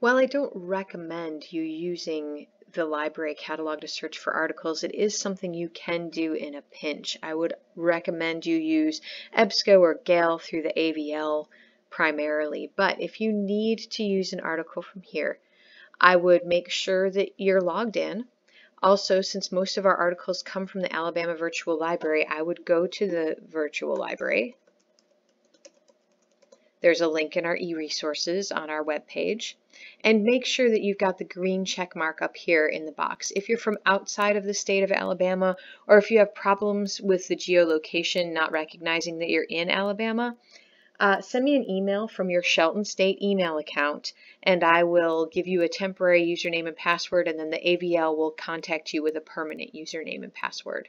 While I don't recommend you using the library catalog to search for articles, it is something you can do in a pinch. I would recommend you use EBSCO or Gale through the AVL primarily, but if you need to use an article from here, I would make sure that you're logged in. Also, since most of our articles come from the Alabama Virtual Library, I would go to the virtual library. There's a link in our e-resources on our web page and make sure that you've got the green check mark up here in the box. If you're from outside of the state of Alabama or if you have problems with the geolocation not recognizing that you're in Alabama, uh, send me an email from your Shelton State email account and I will give you a temporary username and password and then the AVL will contact you with a permanent username and password.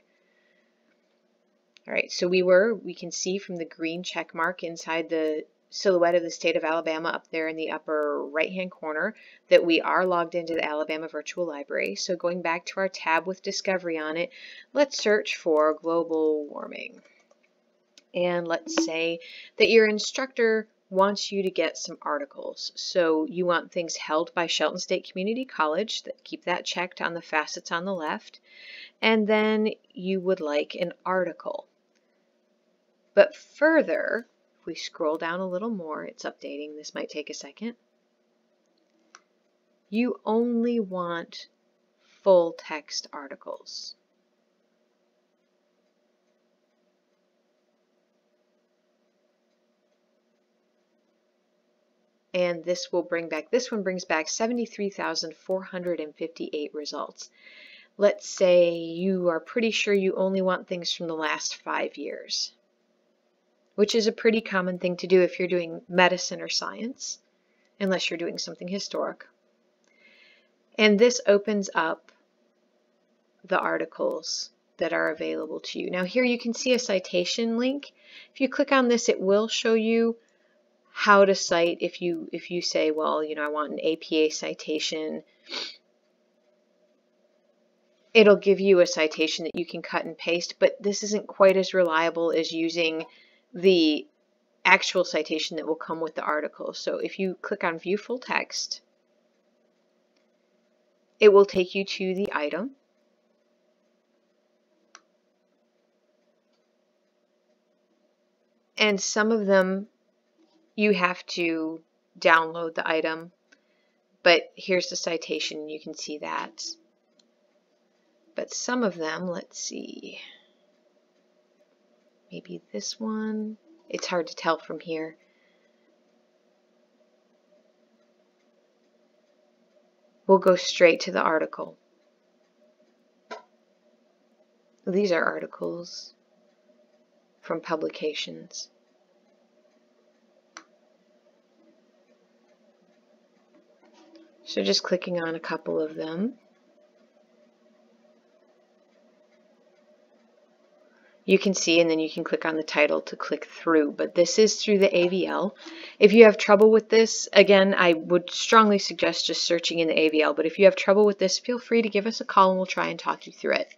All right, so we were, we can see from the green check mark inside the silhouette of the state of Alabama up there in the upper right hand corner that we are logged into the Alabama Virtual Library. So going back to our tab with Discovery on it, let's search for global warming. And let's say that your instructor wants you to get some articles. So you want things held by Shelton State Community College, that keep that checked on the facets on the left. And then you would like an article. But further, we scroll down a little more, it's updating, this might take a second. You only want full text articles. and this will bring back, this one brings back 73,458 results. Let's say you are pretty sure you only want things from the last five years which is a pretty common thing to do if you're doing medicine or science, unless you're doing something historic. And this opens up the articles that are available to you. Now here you can see a citation link. If you click on this, it will show you how to cite if you if you say, well, you know, I want an APA citation. It'll give you a citation that you can cut and paste, but this isn't quite as reliable as using the actual citation that will come with the article. So if you click on View Full Text, it will take you to the item. And some of them you have to download the item, but here's the citation, you can see that. But some of them, let's see, Maybe this one. It's hard to tell from here. We'll go straight to the article. These are articles from publications. So just clicking on a couple of them. You can see and then you can click on the title to click through but this is through the AVL if you have trouble with this again I would strongly suggest just searching in the AVL but if you have trouble with this feel free to give us a call and we'll try and talk you through it